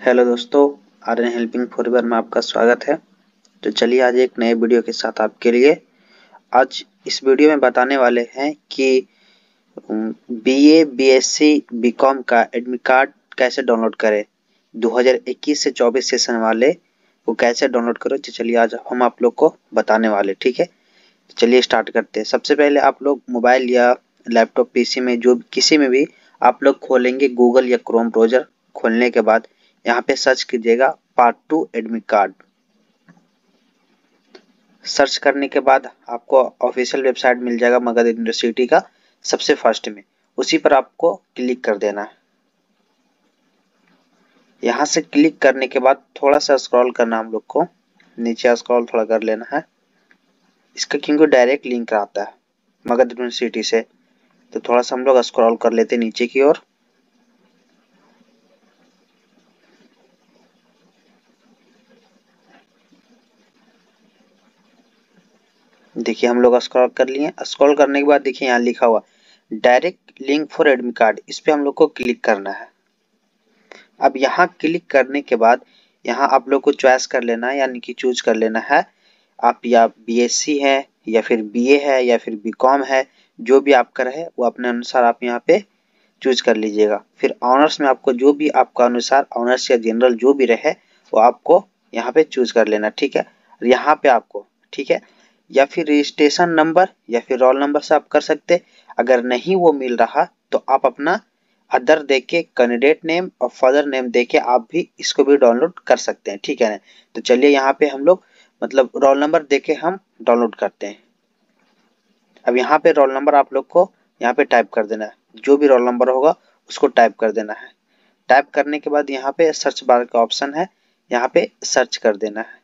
Hello दोस्तों are N helping फॉरवर में आपका स्वागत है। तो चलिए आज एक नए वीडियो के साथ आपके लिए। आज इस वीडियो में बताने वाले हैं कि बीए बीएससी बीकॉम का एडमिट कार्ड कैसे डाउनलोड करें। 2021 से 24 सेशन वाले, वो कैसे डाउनलोड करो तो चलिए आज हम आप लोग को बताने वाले, ठीक है? तो चलिए स्टार्ट करते हैं। सबसे पहले आप लोग मोबाइल या लैपटॉप पीसी में, जो किसी में भी आप लोग खोलेंगे गूगल या क्रोम ब्राउज़र खोलने के बाद यहाँ पे सर्च कीजिएगा part two admit card. Search करने के बाद आपको ऑफिशियल वेबसाइट मिल जाएगा मगध यूनिवर्सिटी का सबसे फ़र्स्ट में। उसी पर आपको क्लिक कर देना है। यहाँ से क्लिक करने के बाद थोड़ा सा स्क्रॉल करना हम लोग को। नीचे स्क्रॉल थोड़ा कर लेना है। इसका क्योंकि डायरेक्ट लिंक आता है मगध यूनिवर्सिटी से। तो थोड़ा सा हम लोग स्क्रॉल कर लेते नीचे की ओर। देखिए हम लोग स्क्रॉल कर लिए स्क्रॉल करने के बाद देखिए यहाँ लिखा हुआ direct link for admit card इस पर हम लोग को क्लिक करना है। अब यहाँ क्लिक करने के बाद यहाँ आप लोग को चॉइस कर लेना है, यानी कि चूज़ कर लेना है। आप या बीएससी है, या फिर बीए है, या फिर बीकॉम है, जो भी आपका रहे, वो अपने अनुसार आप यहाँ पे चूज़ कर लीजिएगा। फिर ऑनर्स में आपको जो भी आपका अनुसार ऑनर्स या जनरल जो भी रहे, वो आपको यहाँ पे चूज़ कर लेना, ठीक है? यहाँ पे आपको, ठीक है? या फिर रजिस्ट्रेशन नंबर या फिर रोल नंबर से आप कर सकते अगर नहीं वो मिल रहा तो आप अपना अदर दे के कैंडिडेट नेम और फादर नेम दे के आप भी इसको भी डाउनलोड कर सकते हैं, ठीक है ना? तो चलिए यहाँ पे हम लोग मतलब रोल नंबर दे के हम डाउनलोड करते हैं। अब यहाँ पे रोल नंबर आप लोग को यहाँ पे टाइप कर देना है। जो भी रोल नंबर होगा, उसको टाइप कर देना है। टाइप करने के बाद यहाँ पे सर्च बार का ऑप्शन है। यहाँ पे सर्च कर देना है।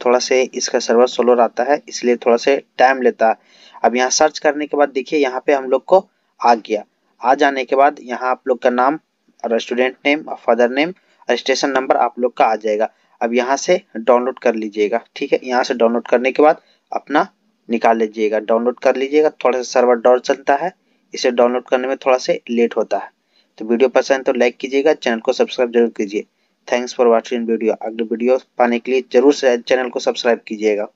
थोड़ा से इसका सर्वर स्लो रहता है, इसलिए थोड़ा से टाइम लेता है। अब यहाँ सर्च करने के बाद देखिए, यहाँ पे हम लोग को आ गया। आ जाने के बाद यहाँ आप लोग का नाम और स्टूडेंट नेम और फादर नेम रजिस्ट्रेशन नंबर आप लोग का आ जाएगा। अब यहाँ से डाउनलोड कर लीजिएगा, ठीक है? यहाँ से डाउनलोड करने के बाद अपना निकाल लीजिएगा। डाउनलोड कर लीजिएगा, थोड़ा सा सर्वर डॉल चलता है, इसे डाउनलोड करने में थोड़ा से लेट होता है। तो वीडियो पसंद तो लाइक कीजिएगा, चैनल को सब्सक्राइब ज़रूर कीजिए। थैंक्स फॉर वॉचिंग वीडियो अगले वीडियो पाने के लिए ज़रूर से चैनल को सब्सक्राइब कीजिएगा।